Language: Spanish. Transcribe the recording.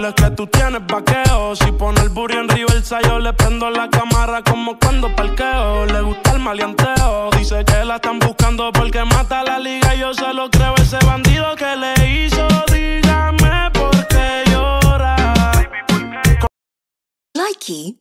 Dile que tú tienes vaqueo. Si pone el burro en el yo le prendo la cámara como cuando parqueo. Le gusta el maleanteo. Dice que la están buscando porque mata la liga. Yo se lo creo ese bandido que le hizo. Dígame por qué llora. Likey